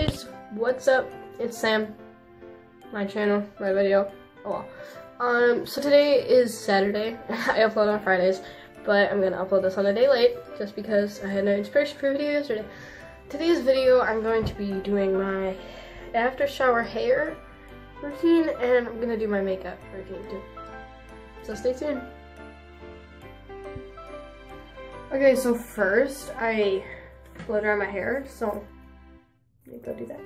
guys, what's up? It's Sam, my channel, my video. Oh well. Um, so today is Saturday. I upload on Fridays, but I'm gonna upload this on a day late just because I had no inspiration for a video yesterday. Today's video, I'm going to be doing my after shower hair routine and I'm gonna do my makeup routine too. So stay tuned. Okay, so first I blow dry my hair, so do that.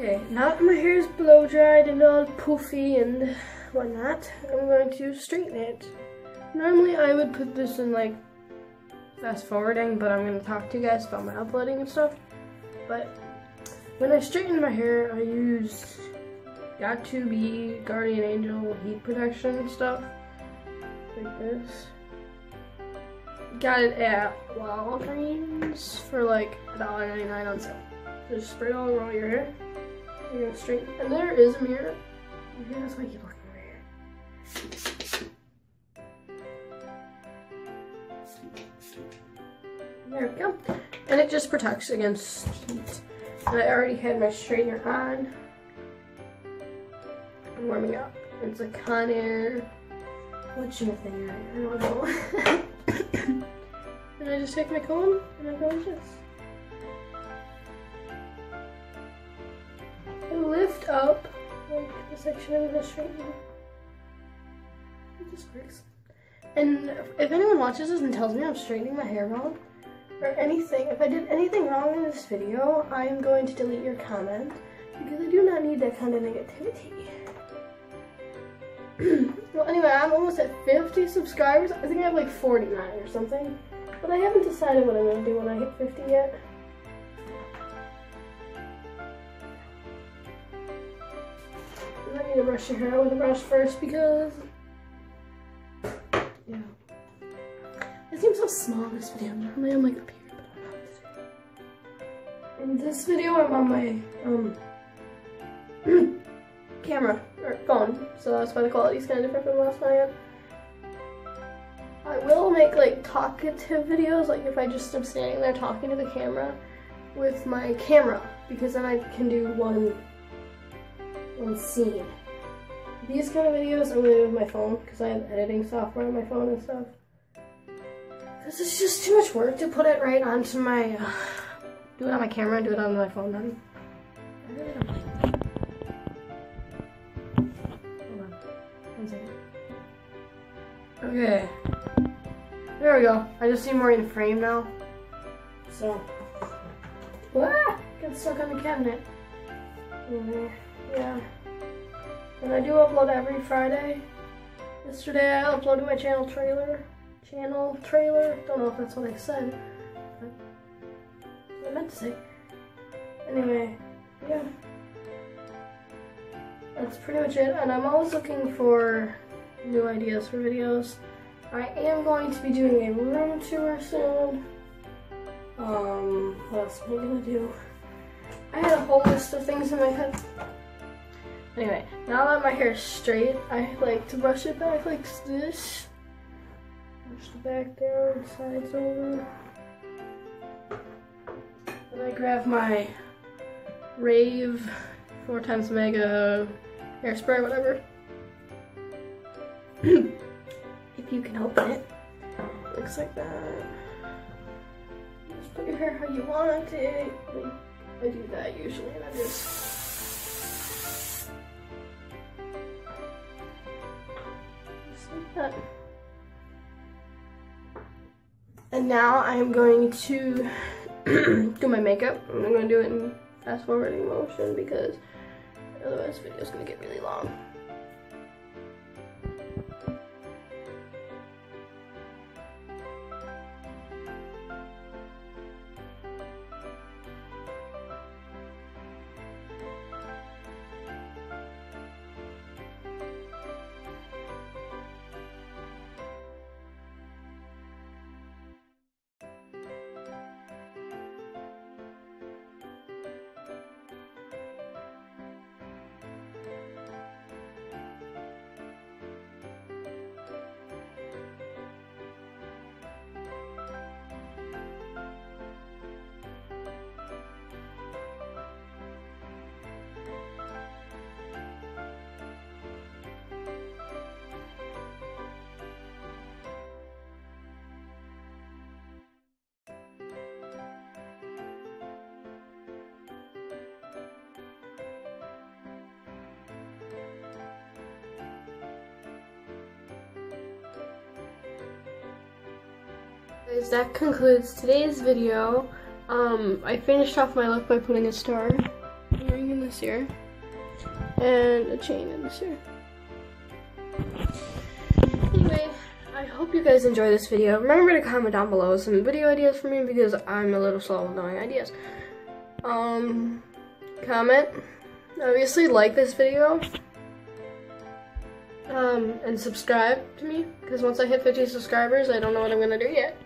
Okay, now that my hair is blow dried and all poofy and whatnot, I'm going to straighten it. Normally I would put this in like fast forwarding, but I'm going to talk to you guys about my uploading and stuff. But when I straighten my hair, I use Got To Be Guardian Angel heat protection stuff, like this. Got it at Walgreens for like $1.99 on sale. Just spray it all over your hair. You're gonna straighten. And there is a mirror. Yeah, that's why There we go. And it just protects against heat. And I already had my straightener on. I'm warming up. It's a Conair. What's your thing? I don't know. and I just take my comb and I go like this. and lift up like the section of the straightener. And if anyone watches this and tells me I'm straightening my hair wrong, or anything, if I did anything wrong in this video, I am going to delete your comment because I do not need that kind of negativity. well, anyway, I'm almost at 50 subscribers. I think I have like 49 or something. But I haven't decided what I'm going to do when I hit 50 yet. I need to brush your hair with a brush first because, small this video. Normally I'm like up here, but I'm not. In this video, I'm on my um camera or phone, so that's why the quality is kind of different from last had. I will make like talkative videos, like if I just am standing there talking to the camera with my camera, because then I can do one one scene. These kind of videos I'm gonna do with my phone because I have editing software on my phone and stuff. Because is just too much work to put it right onto my, uh, do it on my camera do it on my phone then. Okay, there we go. I just see more in frame now. So, ah, got stuck on the cabinet. Yeah. And I do upload every Friday. Yesterday I uploaded my channel trailer. Channel trailer. Don't know if that's what I said. I meant to say. Anyway, yeah. That's pretty much it. And I'm always looking for new ideas for videos. I am going to be doing a room tour soon. Um, what else am I gonna do? I had a whole list of things in my head. Anyway, now that my hair is straight, I like to brush it back like this. Brush the back down, sides over. Then I grab my Rave 4 times Mega hairspray, whatever. if you can open it. Looks like that. Just put your hair how you want it. I do that usually, and I just And now I'm going to do my makeup. I'm to do it in fast forwarding motion because otherwise the video is going to get really long. Guys, that concludes today's video. Um, I finished off my look by putting a star ring in this ear and a chain in this ear. Anyway, I hope you guys enjoy this video. Remember to comment down below some video ideas for me because I'm a little slow with knowing ideas. Um, comment. Obviously, like this video. Um, and subscribe to me because once I hit 50 subscribers, I don't know what I'm gonna do yet.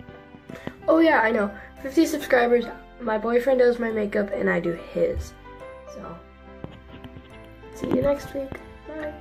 Oh yeah, I know. 50 subscribers, my boyfriend does my makeup and I do his. So, see you next week. Bye.